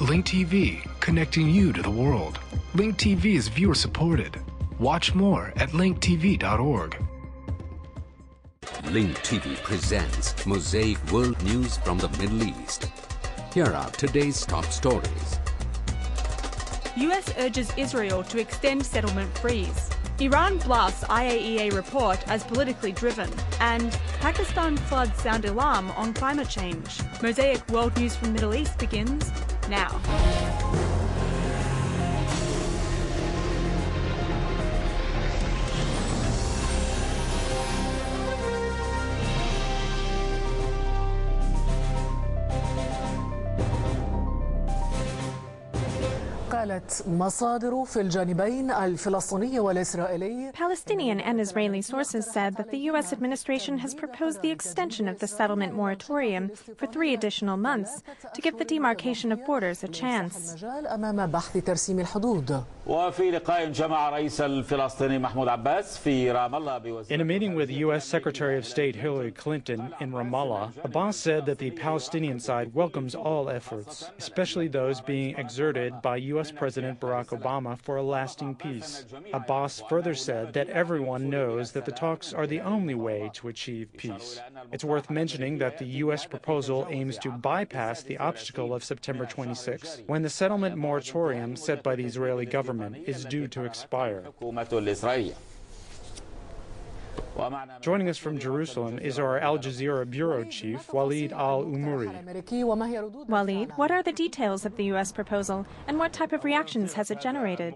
Link TV, connecting you to the world. Link TV is viewer supported. Watch more at linktv.org. Link TV presents Mosaic World News from the Middle East. Here are today's top stories. US urges Israel to extend settlement freeze. Iran blasts IAEA report as politically driven. And Pakistan floods sound alarm on climate change. Mosaic World News from the Middle East begins now. Palestinian and Israeli sources said that the U.S. administration has proposed the extension of the settlement moratorium for three additional months to give the demarcation of borders a chance. In a meeting with U.S. Secretary of State Hillary Clinton in Ramallah, Abbas said that the Palestinian side welcomes all efforts, especially those being exerted by U.S. President Barack Obama for a lasting peace. Abbas further said that everyone knows that the talks are the only way to achieve peace. It's worth mentioning that the U.S. proposal aims to bypass the obstacle of September 26, when the settlement moratorium set by the Israeli government is due to expire. Joining us from Jerusalem is our Al Jazeera bureau chief, Walid Al Umuri. Walid, what are the details of the U.S. proposal and what type of reactions has it generated?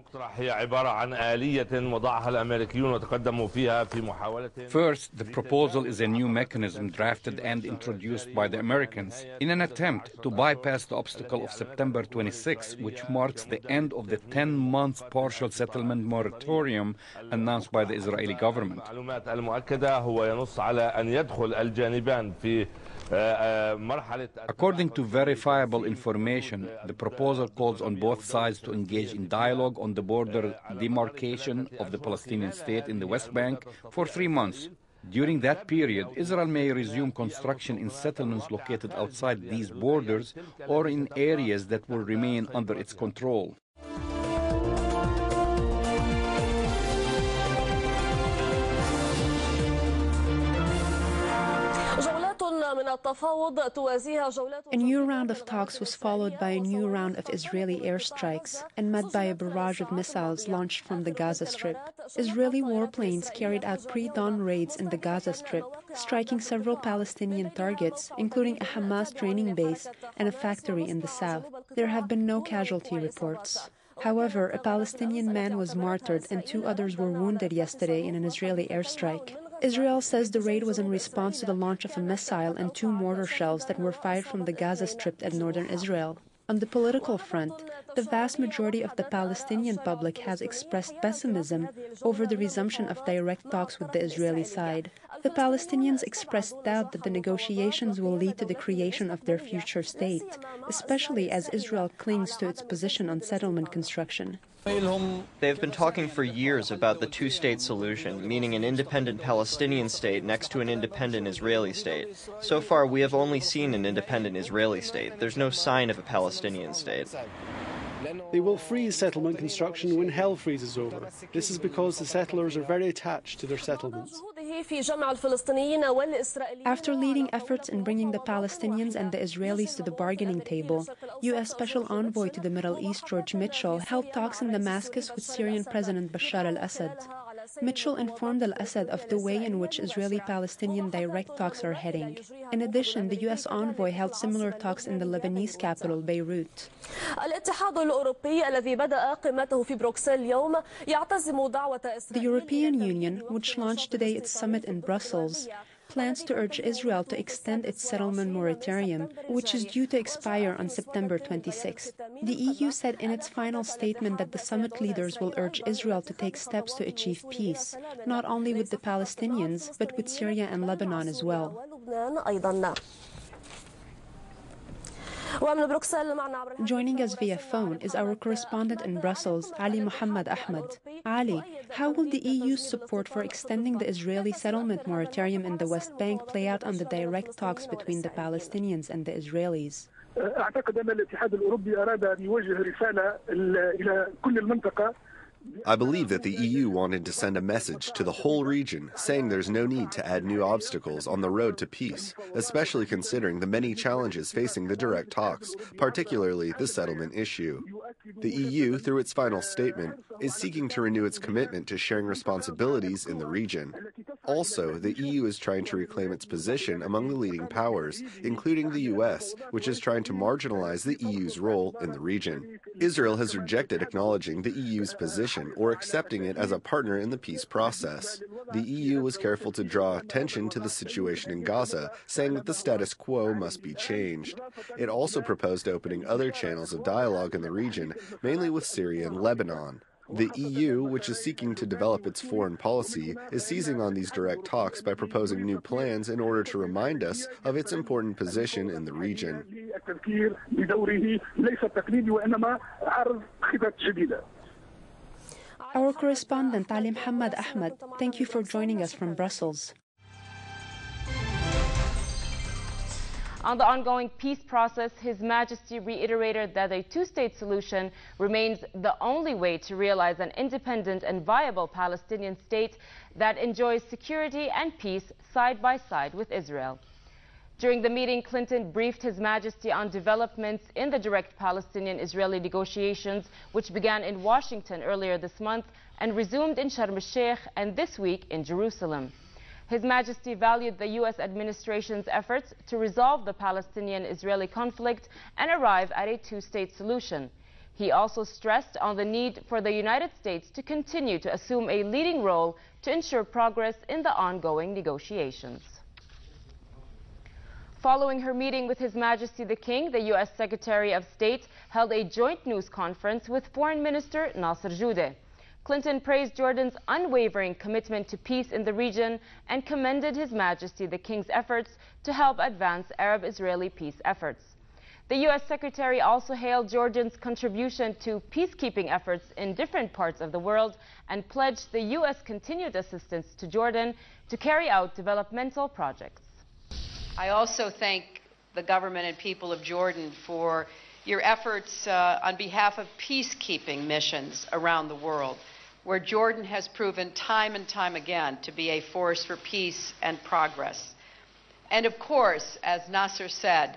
First, the proposal is a new mechanism drafted and introduced by the Americans in an attempt to bypass the obstacle of September 26, which marks the end of the 10 month partial settlement moratorium announced by the Israeli government. المعلومات المؤكدة هو ينص على أن يدخل الجانبان في آه، آه، مرحلة According to verifiable information, the proposal calls on both sides to engage in dialogue on the border demarcation of the Palestinian state in the West Bank for three months. During that period, Israel may resume construction in settlements located outside these borders or in areas that will remain under its control. A new round of talks was followed by a new round of Israeli airstrikes and met by a barrage of missiles launched from the Gaza Strip. Israeli warplanes carried out pre dawn raids in the Gaza Strip, striking several Palestinian targets, including a Hamas training base and a factory in the south. There have been no casualty reports. However, a Palestinian man was martyred and two others were wounded yesterday in an Israeli airstrike. Israel says the raid was in response to the launch of a missile and two mortar shells that were fired from the Gaza Strip at northern Israel. On the political front, the vast majority of the Palestinian public has expressed pessimism over the resumption of direct talks with the Israeli side. The Palestinians expressed doubt that the negotiations will lead to the creation of their future state, especially as Israel clings to its position on settlement construction. They've been talking for years about the two state solution, meaning an independent Palestinian state next to an independent Israeli state. So far, we have only seen an independent Israeli state. There's no sign of a Palestinian state. They will freeze settlement construction when hell freezes over. This is because the settlers are very attached to their settlements. After leading efforts in bringing the Palestinians and the Israelis to the bargaining table, U.S. Special Envoy to the Middle East George Mitchell held talks in Damascus with Syrian President Bashar al-Assad. Mitchell informed al Assad of the way in which Israeli Palestinian direct talks are heading. In addition, the U.S. envoy held similar talks in the Lebanese capital, Beirut. The European Union, which launched today its summit in Brussels, plans to urge Israel to extend its settlement moratorium, which is due to expire on September 26. The EU said in its final statement that the summit leaders will urge Israel to take steps to achieve peace, not only with the Palestinians, but with Syria and Lebanon as well. Joining us via phone is our correspondent in Brussels, Ali Muhammad Ahmed. Ali, how will the EU's support for extending the Israeli settlement moratorium in the West Bank play out on the direct talks between the Palestinians and the Israelis? اعتقد ان الاتحاد الاوروبي اراد ان يوجه رساله الى كل المنطقه I believe that the EU wanted to send a message to the whole region saying there's no need to add new obstacles on the road to peace, especially considering the many challenges facing the direct talks, particularly the settlement issue. The EU, through its final statement, is seeking to renew its commitment to sharing responsibilities in the region. Also, the EU is trying to reclaim its position among the leading powers, including the US, which is trying to marginalize the EU's role in the region. Israel has rejected acknowledging the EU's position or accepting it as a partner in the peace process. The EU was careful to draw attention to the situation in Gaza, saying that the status quo must be changed. It also proposed opening other channels of dialogue in the region, mainly with Syria and Lebanon. The EU, which is seeking to develop its foreign policy, is seizing on these direct talks by proposing new plans in order to remind us of its important position in the region. Our correspondent Ali Muhammad Ahmed, thank you for joining us from Brussels. On the ongoing peace process, His Majesty reiterated that a two-state solution remains the only way to realize an independent and viable Palestinian state that enjoys security and peace side by side with Israel. During the meeting, Clinton briefed His Majesty on developments in the direct Palestinian-Israeli negotiations, which began in Washington earlier this month and resumed in Sharm el-Sheikh and this week in Jerusalem. His Majesty valued the U.S. administration's efforts to resolve the Palestinian-Israeli conflict and arrive at a two-state solution. He also stressed on the need for the United States to continue to assume a leading role to ensure progress in the ongoing negotiations. Following her meeting with His Majesty the King, the U.S. Secretary of State held a joint news conference with Foreign Minister Nasser Judeh. Clinton praised Jordan's unwavering commitment to peace in the region and commended His Majesty the King's efforts to help advance Arab-Israeli peace efforts. The U.S. Secretary also hailed Jordan's contribution to peacekeeping efforts in different parts of the world and pledged the U.S. continued assistance to Jordan to carry out developmental projects. I also thank the government and people of Jordan for your efforts uh, on behalf of peacekeeping missions around the world where Jordan has proven time and time again to be a force for peace and progress. And of course, as Nasser said,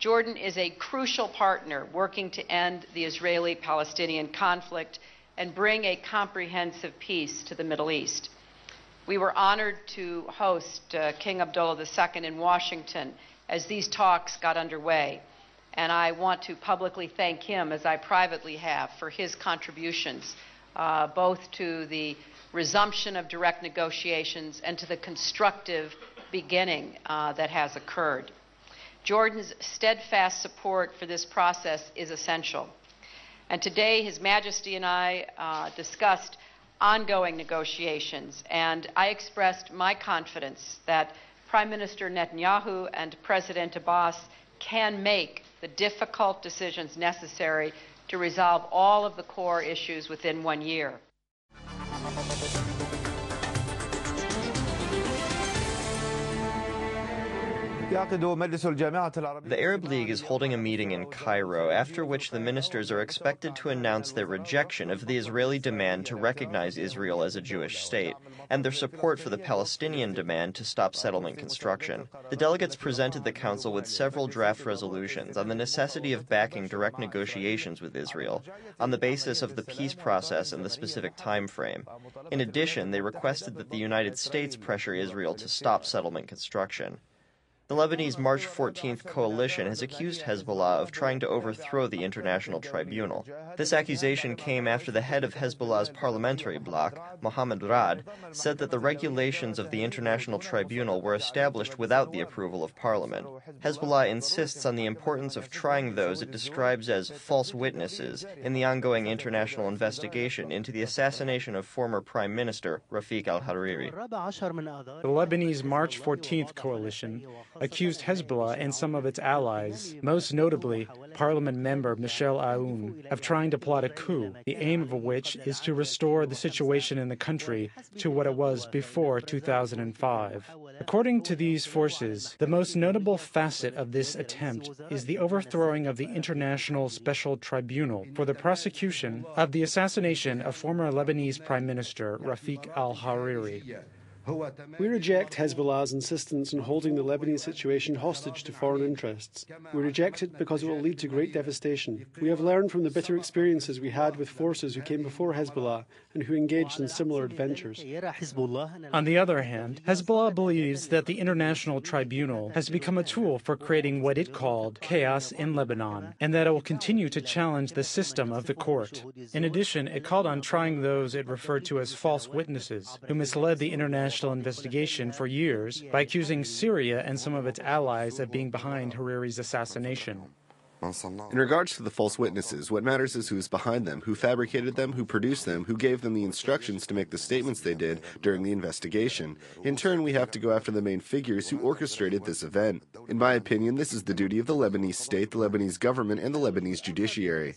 Jordan is a crucial partner working to end the Israeli Palestinian conflict and bring a comprehensive peace to the Middle East. We were honored to host uh, King Abdullah II in Washington as these talks got underway. And I want to publicly thank him, as I privately have, for his contributions uh, both to the resumption of direct negotiations and to the constructive beginning uh, that has occurred. Jordan's steadfast support for this process is essential. And today, His Majesty and I uh, discussed ongoing negotiations, and I expressed my confidence that Prime Minister Netanyahu and President Abbas can make the difficult decisions necessary to resolve all of the core issues within one year. The Arab League is holding a meeting in Cairo, after which the ministers are expected to announce their rejection of the Israeli demand to recognize Israel as a Jewish state, and their support for the Palestinian demand to stop settlement construction. The delegates presented the Council with several draft resolutions on the necessity of backing direct negotiations with Israel, on the basis of the peace process and the specific time frame. In addition, they requested that the United States pressure Israel to stop settlement construction. The Lebanese March 14th coalition has accused Hezbollah of trying to overthrow the International Tribunal. This accusation came after the head of Hezbollah's parliamentary bloc, Mohammed Raad, said that the regulations of the International Tribunal were established without the approval of Parliament. Hezbollah insists on the importance of trying those it describes as false witnesses in the ongoing international investigation into the assassination of former Prime Minister Rafiq al Hariri. The Lebanese March 14th coalition accused Hezbollah and some of its allies, most notably Parliament member Michel Aoun, of trying to plot a coup, the aim of which is to restore the situation in the country to what it was before 2005. According to these forces, the most notable facet of this attempt is the overthrowing of the International Special Tribunal for the prosecution of the assassination of former Lebanese Prime Minister Rafiq al Hariri. We reject Hezbollah's insistence on holding the Lebanese situation hostage to foreign interests. We reject it because it will lead to great devastation. We have learned from the bitter experiences we had with forces who came before Hezbollah and who engaged in similar adventures. On the other hand, Hezbollah believes that the International Tribunal has become a tool for creating what it called chaos in Lebanon, and that it will continue to challenge the system of the court. In addition, it called on trying those it referred to as false witnesses, who misled the international investigation for years by accusing Syria and some of its allies of being behind Hariri's assassination. In regards to the false witnesses, what matters is who is behind them, who fabricated them, who produced them, who gave them the instructions to make the statements they did during the investigation. In turn, we have to go after the main figures who orchestrated this event. In my opinion, this is the duty of the Lebanese state, the Lebanese government, and the Lebanese judiciary.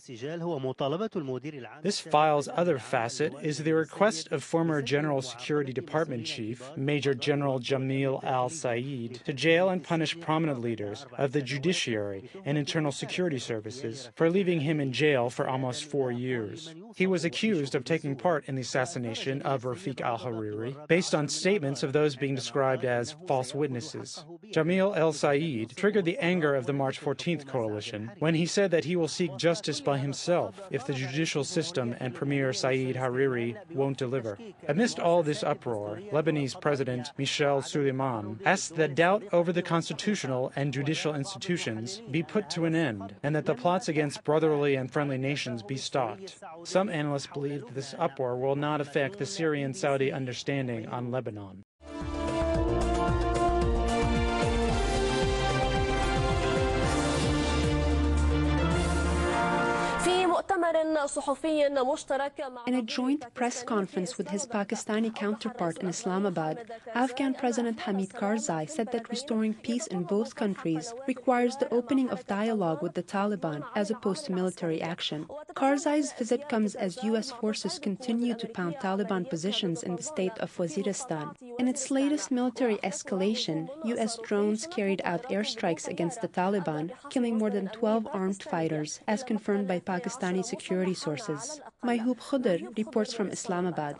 This file's other facet is the request of former General Security Department Chief, Major General Jamil al Sayyed, to jail and punish prominent leaders of the judiciary and internal security security services for leaving him in jail for almost four years. He was accused of taking part in the assassination of Rafiq al Hariri based on statements of those being described as false witnesses. Jamil el Sayyed triggered the anger of the March 14th coalition when he said that he will seek justice by himself if the judicial system and Premier Saad Hariri won't deliver. Amidst all this uproar, Lebanese President Michel Suleiman asked that doubt over the constitutional and judicial institutions be put to an end and that the plots against brotherly and friendly nations be stopped. Some analysts believe this uproar will not affect the Syrian Saudi understanding on Lebanon. In a joint press conference with his Pakistani counterpart in Islamabad, Afghan President Hamid Karzai said that restoring peace in both countries requires the opening of dialogue with the Taliban as opposed to military action. Karzai's visit comes as U.S. forces continue to pound Taliban positions in the state of Waziristan. In its latest military escalation, U.S. drones carried out airstrikes against the Taliban, killing more than 12 armed fighters, as confirmed by Pakistani security sources. Mahbub Khudr reports from Islamabad.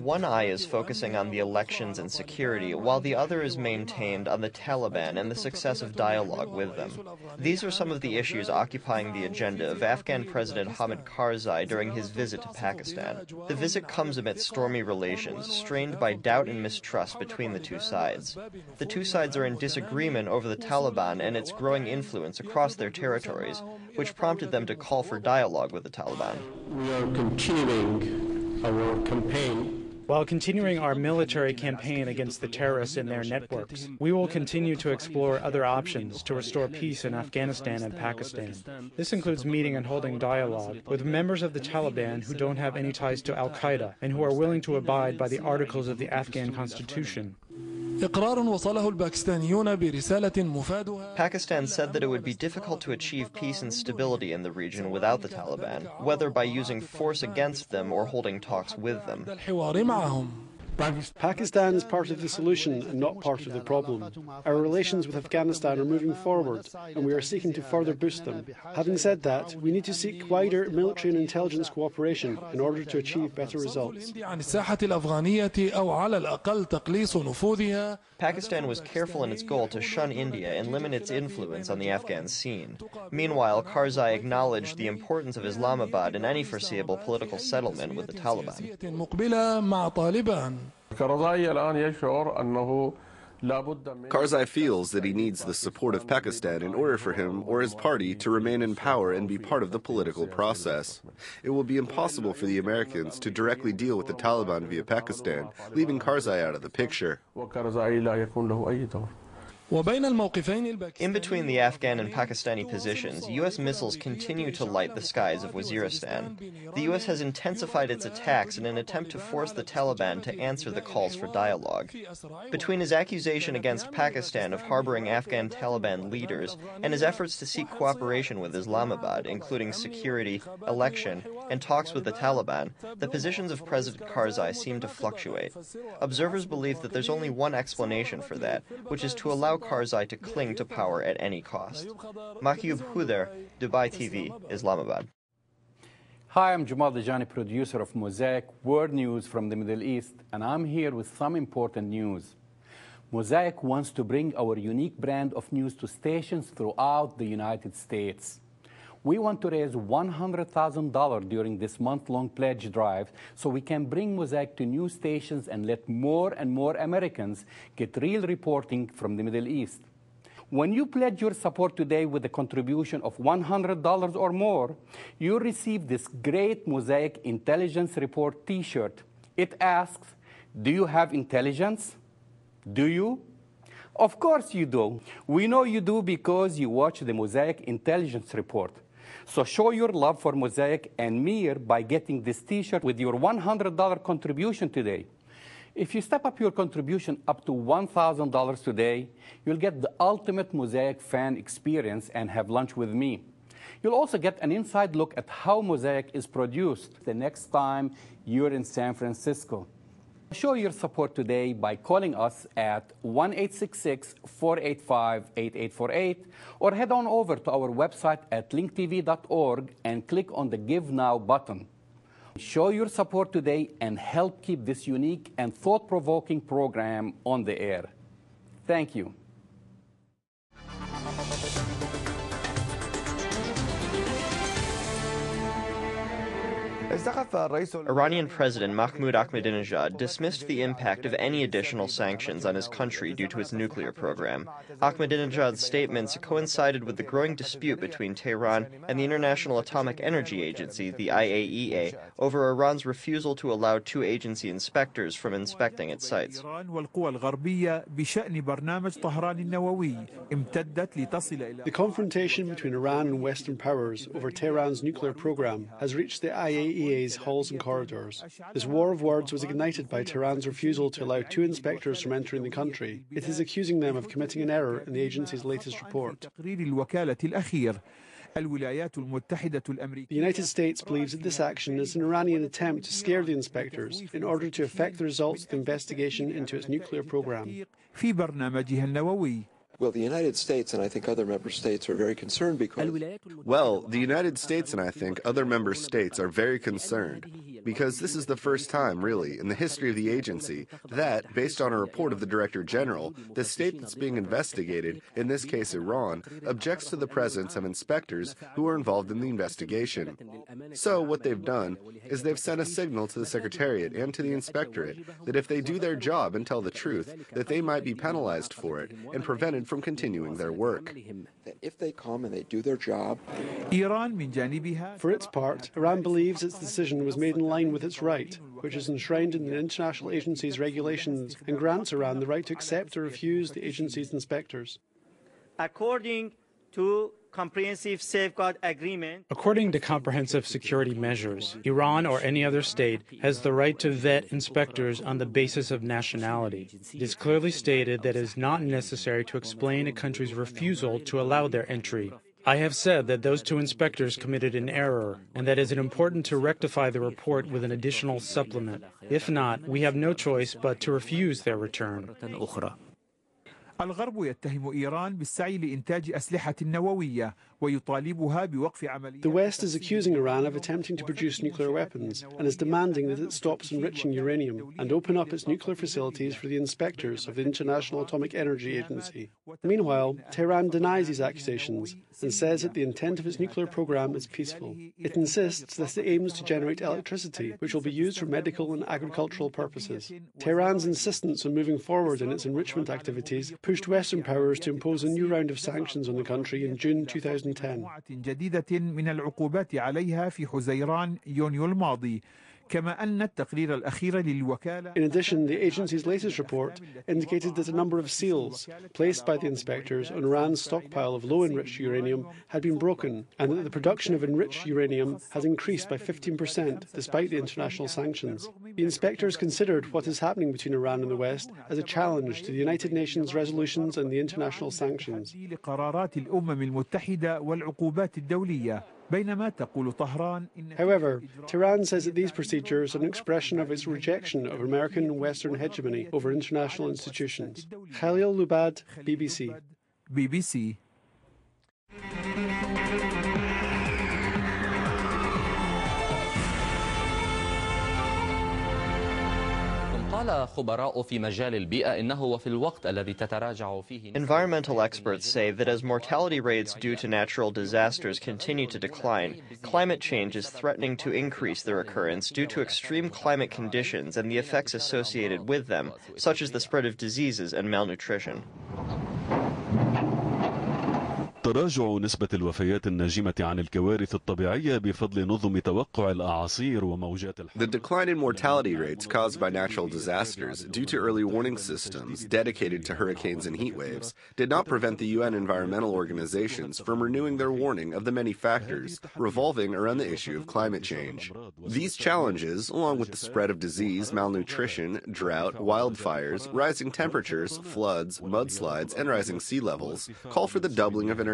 One eye is focusing on the elections and security, while the other is maintained on the Taliban and the success of dialogue with them. These are some of the issues occupying the agenda of Afghan President Hamid Karzai during his visit to Pakistan. The visit comes amidst stormy relations, strained by doubt and mistrust between the two sides. The two sides are in disagreement over the Taliban and its growing influence across their territories, which prompted them to call for dialogue with the Taliban. We are continuing our campaign while continuing our military campaign against the terrorists and their networks, we will continue to explore other options to restore peace in Afghanistan and Pakistan. This includes meeting and holding dialogue with members of the Taliban who don't have any ties to Al Qaeda and who are willing to abide by the articles of the Afghan constitution. Pakistan said that it would be difficult to achieve peace and stability in the region without the Taliban, whether by using force against them or holding talks with them. Pakistan is part of the solution and not part of the problem. Our relations with Afghanistan are moving forward, and we are seeking to further boost them. Having said that, we need to seek wider military and intelligence cooperation in order to achieve better results. Pakistan was careful in its goal to shun India and limit its influence on the Afghan scene. Meanwhile, Karzai acknowledged the importance of Islamabad in any foreseeable political settlement with the Taliban. Karzai feels that he needs the support of Pakistan in order for him or his party to remain in power and be part of the political process. It will be impossible for the Americans to directly deal with the Taliban via Pakistan, leaving Karzai out of the picture. In between the Afghan and Pakistani positions, U.S. missiles continue to light the skies of Waziristan. The U.S. has intensified its attacks in an attempt to force the Taliban to answer the calls for dialogue. Between his accusation against Pakistan of harboring Afghan Taliban leaders and his efforts to seek cooperation with Islamabad, including security, election, and talks with the Taliban, the positions of President Karzai seem to fluctuate. Observers believe that there's only one explanation for that, which is to allow Karzai to cling to power at any cost. Makyub Huder, Dubai TV, Islamabad. Hi, I'm Jamal Dajani, producer of Mosaic World News from the Middle East, and I'm here with some important news. Mosaic wants to bring our unique brand of news to stations throughout the United States. We want to raise $100,000 during this month long pledge drive so we can bring Mosaic to new stations and let more and more Americans get real reporting from the Middle East. When you pledge your support today with a contribution of $100 or more, you receive this great Mosaic Intelligence Report t shirt. It asks, Do you have intelligence? Do you? Of course you do. We know you do because you watch the Mosaic Intelligence Report. So show your love for Mosaic and Mir by getting this t-shirt with your $100 contribution today. If you step up your contribution up to $1,000 today, you'll get the ultimate Mosaic fan experience and have lunch with me. You'll also get an inside look at how Mosaic is produced the next time you're in San Francisco. Show your support today by calling us at 1 485 8848 or head on over to our website at linktv.org and click on the Give Now button. Show your support today and help keep this unique and thought provoking program on the air. Thank you. Iranian President Mahmoud Ahmadinejad dismissed the impact of any additional sanctions on his country due to its nuclear program. Ahmadinejad's statements coincided with the growing dispute between Tehran and the International Atomic Energy Agency, the IAEA, over Iran's refusal to allow two agency inspectors from inspecting its sites. The confrontation between Iran and Western powers over Tehran's nuclear program has reached the IAEA's halls and corridors. This war of words was ignited by Tehran's refusal to allow two inspectors from entering the country. It is accusing them of committing an error in the agency's latest report. The United States believes that this action is an Iranian attempt to scare the inspectors in order to affect the results of the investigation into its nuclear program. Well, the United States and I think other member states are very concerned because. Well, the United States and I think other member states are very concerned because this is the first time, really, in the history of the agency that, based on a report of the Director General, the state that's being investigated, in this case Iran, objects to the presence of inspectors who are involved in the investigation. So, what they've done is they've sent a signal to the Secretariat and to the Inspectorate that if they do their job and tell the truth, that they might be penalized for it and prevented from continuing their work. That if they come and they do their job. For its part, Iran believes its decision was made in line with its right, which is enshrined in the international agency's regulations and grants Iran the right to accept or refuse the agency's inspectors. According to comprehensive safeguard agreement. According to comprehensive security measures, Iran or any other state has the right to vet inspectors on the basis of nationality. It is clearly stated that it is not necessary to explain a country's refusal to allow their entry. I have said that those two inspectors committed an error, and that it is important to rectify the report with an additional supplement. If not, we have no choice but to refuse their return. الغرب يتهم إيران بالسعي لإنتاج أسلحة نووية The West is accusing Iran of attempting to produce nuclear weapons and is demanding that it stops enriching uranium and open up its nuclear facilities for the inspectors of the International Atomic Energy Agency. Meanwhile, Tehran denies these accusations and says that the intent of its nuclear program is peaceful. It insists that it aims to generate electricity, which will be used for medical and agricultural purposes. Tehran's insistence on moving forward in its enrichment activities pushed Western powers to impose a new round of sanctions on the country in June 2010. جديدة من العقوبات عليها في حزيران يونيو الماضي كما أن التقرير الأخير للوكالة In addition, the agency's latest report indicated that a number of seals placed by the inspectors on Iran's stockpile of low enriched uranium had been broken, and that the production of enriched uranium has increased by 15% despite the international sanctions. The inspectors considered what is happening between Iran and the West as a challenge to the United Nations resolutions and the international sanctions. However, Tehran says that these procedures are an expression of its rejection of American and Western hegemony over international institutions. Khalil Lubad, BBC. BBC قال خبراء في مجال البيئة إنه وفي الوقت الذي تتراجع فيه Environmental experts say that as mortality rates due to natural disasters continue to decline, climate change is threatening to increase their occurrence due to extreme climate conditions and the effects associated with them, such as the spread of diseases and malnutrition. تراجع نسبة الوفيات الناجمة عن الكوارث الطبيعية بفضل نظم توقع الأعاصير وموجات الحر The decline in mortality rates caused by natural disasters due to early warning systems dedicated to hurricanes and heat waves did not prevent the UN environmental organizations from renewing their warning of the many factors revolving around the issue of climate change. These challenges, along with the spread of disease, malnutrition, drought, wildfires, rising temperatures, floods, mudslides, and rising sea levels, call for the doubling of international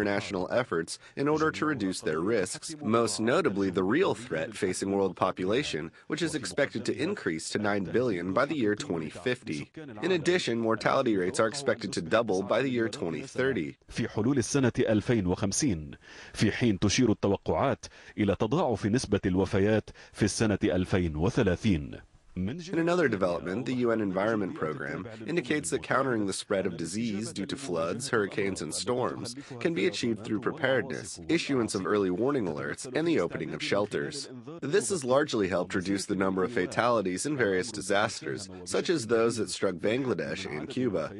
efforts in order to reduce their risks, most notably the real threat facing world population, which is expected to increase to 9 billion by the year 2050. In addition, mortality rates are expected to double by the year 2030. في حلول السنة 2050 في حين تشير التوقعات إلى تضاعف نسبة الوفيات في السنة 2030 in another development, the UN Environment Program indicates that countering the spread of disease due to floods, hurricanes, and storms can be achieved through preparedness, issuance of early warning alerts, and the opening of shelters. This has largely helped reduce the number of fatalities in various disasters, such as those that struck Bangladesh and Cuba.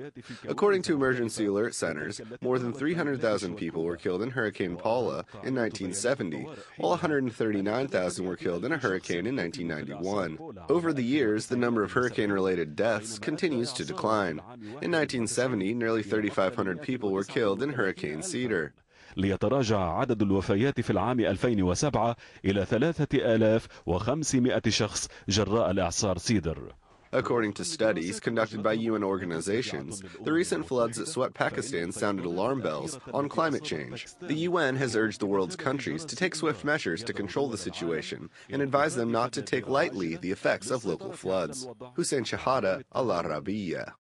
According to emergency alert centers, more than 300,000 people were killed in Hurricane Bhola in 1970, while 139,000 were killed in a hurricane in 1991. Over the years, the number of hurricane related deaths continues to decline. In 1970, nearly 3,500 people were killed in Hurricane Sidr. ليتراجع عدد الوفيات في العام 2007 إلى 3500 شخص جراء الإعصار سيدر According to studies conducted by UN organizations, the recent floods that swept Pakistan sounded alarm bells on climate change. The UN has urged the world's countries to take swift measures to control the situation and advise them not to take lightly the effects of local floods. Hussein Shahada, Al Arabiya.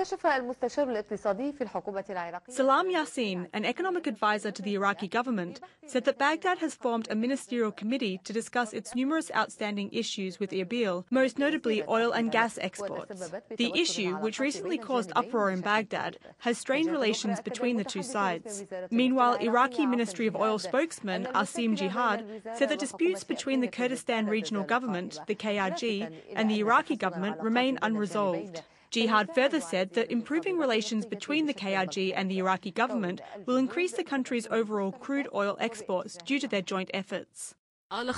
كشف المستشار الاقتصادي في الحكومة العراقية Salam Yassin, an economic advisor to the Iraqi government, said that Baghdad has formed a ministerial committee to discuss its numerous outstanding issues with Erbil, most notably oil and gas exports. The issue, which recently caused uproar in Baghdad, has strained relations between the two sides. Meanwhile, Iraqi Ministry of Oil spokesman Asim Jihad said that disputes between the Kurdistan Regional Government, the KRG, and the Iraqi government remain unresolved. Jihad further said that improving relations between the KRG and the Iraqi government will increase the country's overall crude oil exports due to their joint efforts. On the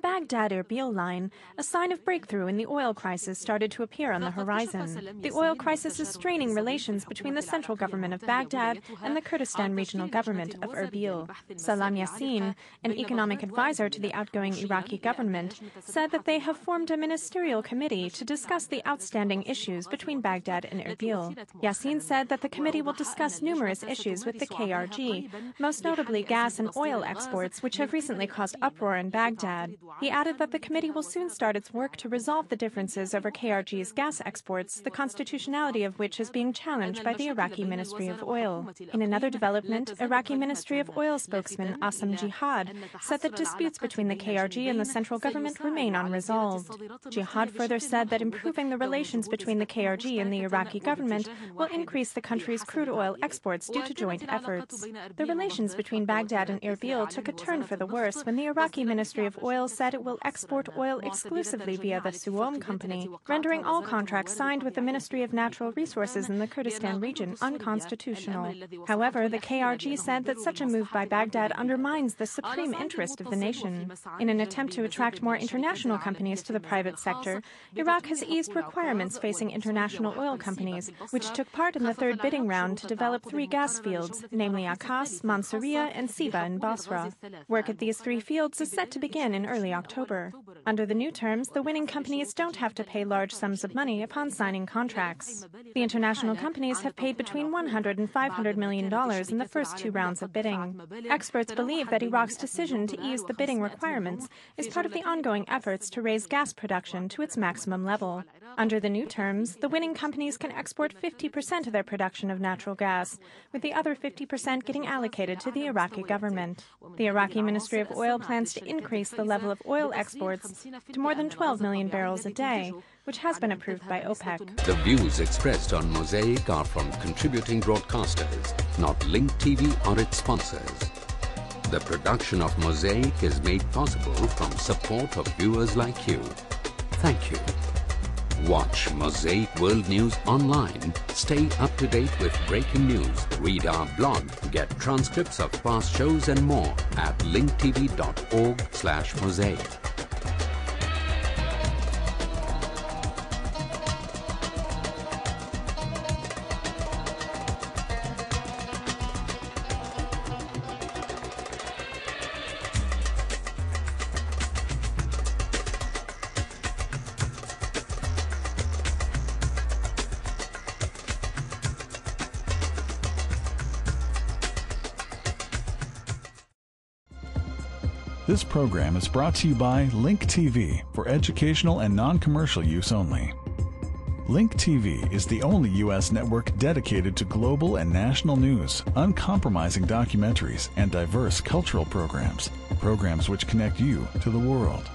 Baghdad-Erbil line, a sign of breakthrough in the oil crisis started to appear on the horizon. The oil crisis is straining relations between the central government of Baghdad and the Kurdistan regional government of Erbil. Salam Yassin, an economic advisor to the outgoing Iraqi government, said that they have formed a ministerial committee to discuss the outstanding issues between Baghdad and Erbil. Yassin said that the committee will discuss numerous issues with the KRG most notably gas and oil exports, which have recently caused uproar in Baghdad. He added that the committee will soon start its work to resolve the differences over KRG's gas exports, the constitutionality of which is being challenged by the Iraqi Ministry of Oil. In another development, Iraqi Ministry of Oil spokesman Asim Jihad said that disputes between the KRG and the central government remain unresolved. Jihad further said that improving the relations between the KRG and the Iraqi government will increase the country's crude oil exports due to joint efforts. The relations between Baghdad and Erbil took a turn for the worse when the Iraqi Ministry of Oil said it will export oil exclusively via the SOMO company, rendering all contracts signed with the Ministry of Natural Resources in the Kurdistan region unconstitutional. However, the KRG said that such a move by Baghdad undermines the supreme interest of the nation. In an attempt to attract more international companies to the private sector, Iraq has eased requirements facing international oil companies, which took part in the third bidding round to develop three gas fields, namely Mansouriya, and Siba in Basra. Work at these three fields is set to begin in early October. Under the new terms, the winning companies don't have to pay large sums of money upon signing contracts. The international companies have paid between 100 and 500 million dollars in the first two rounds of bidding. Experts believe that Iraq's decision to ease the bidding requirements is part of the ongoing efforts to raise gas production to its maximum level. Under the new terms, the winning companies can export 50% of their production of natural gas, with the other 50% getting allocated to the Iraqi government. The Iraqi Ministry of Oil plans to increase the level of oil exports to more than 12 million barrels a day, which has been approved by OPEC. The views expressed on Mosaic are from contributing broadcasters, not Link TV or its sponsors. The production of Mosaic is made possible from support of viewers like you. Thank you. Watch Mosaic World News online. Stay up to date with breaking news. Read our blog. Get transcripts of past shows and more at linktv.org slash mosaic. This program is brought to you by Link TV for educational and non commercial use only. Link TV is the only U.S. network dedicated to global and national news, uncompromising documentaries, and diverse cultural programs, programs which connect you to the world.